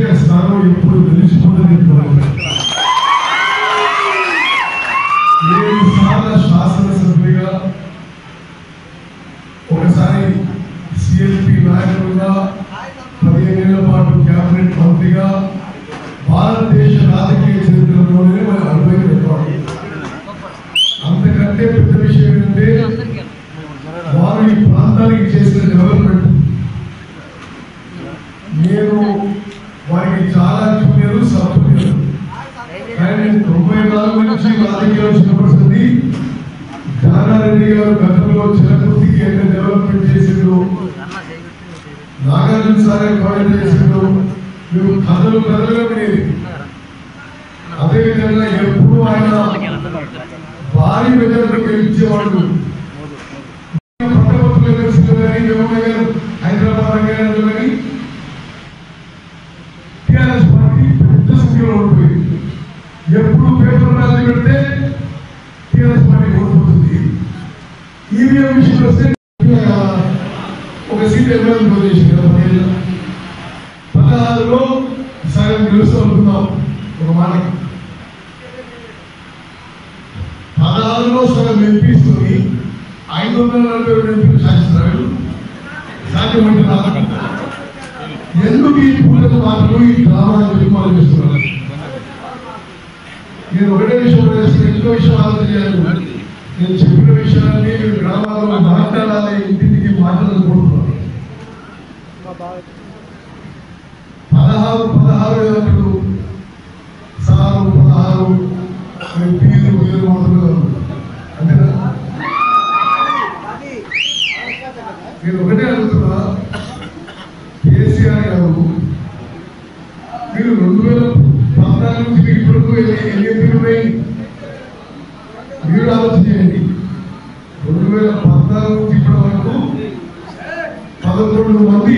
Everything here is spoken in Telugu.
ఎప్పుడు నిలిచిపోతుంది ఏడు సార్ల శాసనసభ్యుడిగా ఒకసారి సిఎల్పి నాయకుడిగా పదిహేనేళ్ళ పాటు మంత్రిగా భారతదేశ రాజకీయ చరిత్రలోనే మన అనుభవం రికార్డు అంతకంటే పెద్ద విషయం ఏంటంటే వారు ఈ ప్రాంతానికి చేసిన డెవలప్మెంట్ నుంచి రాజకీయాలు చిన్నపడుతుంది జానారెడ్డి గారు గతంలో చిన్నకుర్తికి ఎంత డెవలప్మెంట్ చేసిండు. నాగార్జున సారే కోఆర్డినేట్ చేసిండు. మేము కథలు కథలుగా వినేది. అదేవిధంగా ఎప్పుడు ఆయన భారీ మెజార్టీ గెలిచేవాడు హైదరాబాద్ కానీ టిఆర్ఎస్ పార్టీ పెద్ద సంఖ్యలో ఓడిపోయింది ఎప్పుడు పేపర్ రాజు పెడితే టీఆర్ఎస్ పార్టీ ఓడిపోతుంది. ఈవీఎం విషయంలో వస్తే ఒక సీట్ ఎమ్మెల్యే ప్రదేశం కదా పదేళ్ళ పదహారులో సగం గెలుస్తూ అనుకుందాం. ఒక మాటకి. పదహారులో సగం ఎంపీస్తోని ఐదు వందల నలభై రెండు ఎంపీలు శాసిస్తారు సాధ్యమంటున్నారు ఎందుకు ఈ పూజల మాటలు ఈ డ్రామాలు చెప్పి నేను ఒకటే విషయం వేస్తే ఇంకో విషయం ఆలోచించాను నేను చెప్పిన విషయాన్ని మీరు గ్రామాల్లో మాట్లాడాలి ఇంటింటికి మాట్లాడుకుంటున్నాను పదహారు పదహారు అప్పుడు సారు పదహారు పీరు వీరు మాత్రం అంతేనా? నేను ఒకటే అడుగుతున్నా కేసీఆర్ గారు మీరు రెండు వేల నుంచి ఇప్పటికు ఎన్ని ఎన్ని మీరు ఆలోచన చేయండి రెండు వేల పద్నాలుగు నుంచి ఇప్పటి వరకు పదకొండు మంది